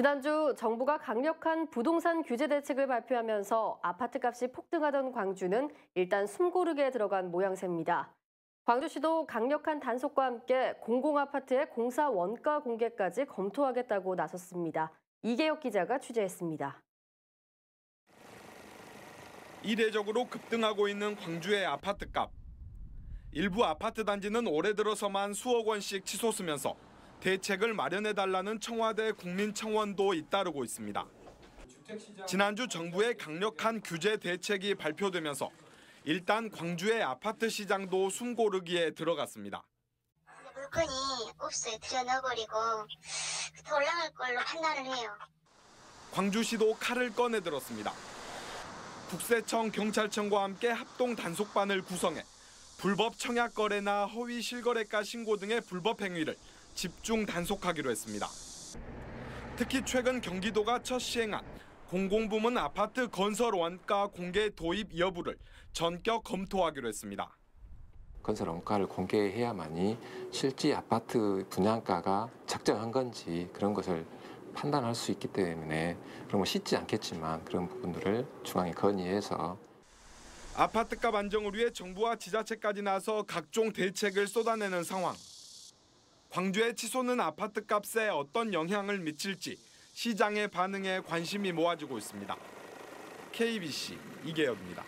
지난주 정부가 강력한 부동산 규제 대책을 발표하면서 아파트값이 폭등하던 광주는 일단 숨고르게 들어간 모양새입니다. 광주시도 강력한 단속과 함께 공공아파트의 공사 원가 공개까지 검토하겠다고 나섰습니다. 이계혁 기자가 취재했습니다. 이례적으로 급등하고 있는 광주의 아파트값. 일부 아파트 단지는 올해 들어서만 수억 원씩 치솟으면서 대책을 마련해 달라는 청와대 국민청원도 잇따르고 있습니다. 지난주 정부의 강력한 규제 대책이 발표되면서 일단 광주의 아파트 시장도 숨고르기에 들어갔습니다. 물건이 없어요. 들여넣어버리고 더 올라갈 걸로 판단을 해요. 광주시도 칼을 꺼내 들었습니다. 국세청, 경찰청과 함께 합동 단속반을 구성해 불법 청약 거래나 허위 실거래가 신고 등의 불법 행위를 집중 단속하기로 했습니다. 특히 최근 경기도가 첫 시행한 공공부문 아파트 건설 원가 공개 도입 여부를 전격 검토하기로 했습니다. 건설 원가를 공개해야만이 실제 아파트 분양가가 적정한 건지 그런 것을 판단할 수 있기 때문에 그런 거 쉽지 않겠지만 그런 부분들을 중앙에 건의해서 아파트값 안정을 위해 정부와 지자체까지 나서 각종 대책을 쏟아내는 상황. 광주의 치솟는 아파트 값에 어떤 영향을 미칠지 시장의 반응에 관심이 모아지고 있습니다. KBC 이계혁입니다.